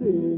Deus.